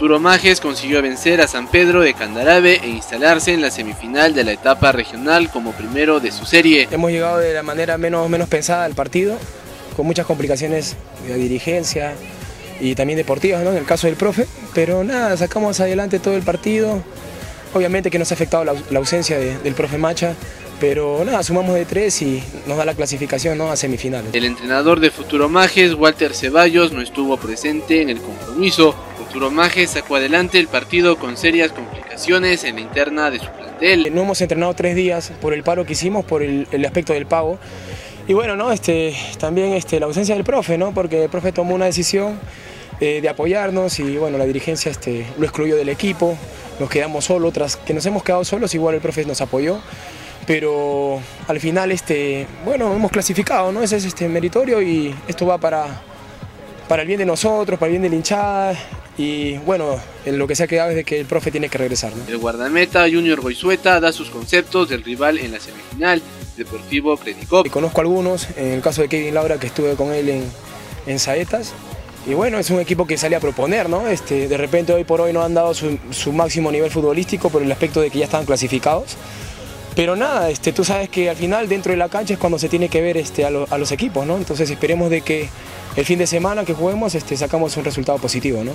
Futuro Majes consiguió vencer a San Pedro de Candarabe e instalarse en la semifinal de la etapa regional como primero de su serie. Hemos llegado de la manera menos, menos pensada al partido, con muchas complicaciones de dirigencia y también deportivas, ¿no? en el caso del profe, pero nada, sacamos adelante todo el partido. Obviamente que nos ha afectado la, la ausencia de, del profe Macha, pero nada, sumamos de tres y nos da la clasificación ¿no? a semifinales. El entrenador de Futuro Majes, Walter Ceballos, no estuvo presente en el compromiso. Futuro Majes sacó adelante el partido con serias complicaciones en la interna de su plantel. No hemos entrenado tres días por el paro que hicimos, por el, el aspecto del pago. Y bueno, ¿no? este, también este, la ausencia del profe, ¿no? porque el profe tomó una decisión eh, de apoyarnos y bueno, la dirigencia este, lo excluyó del equipo, nos quedamos solos, tras que nos hemos quedado solos, igual el profe nos apoyó pero al final este, bueno, hemos clasificado, ¿no? Ese es este meritorio y esto va para, para el bien de nosotros, para el bien de la hinchada y bueno, en lo que se ha quedado es de que el profe tiene que regresar. ¿no? El guardameta Junior Goizueta da sus conceptos del rival en la semifinal, Deportivo Credicop. Y conozco algunos, en el caso de Kevin Laura que estuve con él en, en Saetas, y bueno, es un equipo que sale a proponer, ¿no? Este, de repente hoy por hoy no han dado su, su máximo nivel futbolístico por el aspecto de que ya estaban clasificados. Pero nada, este, tú sabes que al final dentro de la cancha es cuando se tiene que ver este, a, lo, a los equipos, ¿no? Entonces esperemos de que el fin de semana que juguemos este, sacamos un resultado positivo, ¿no?